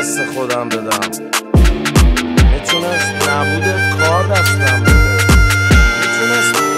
دست خودم بدم. می‌تونست نبودت کار دستم بده. می‌تونست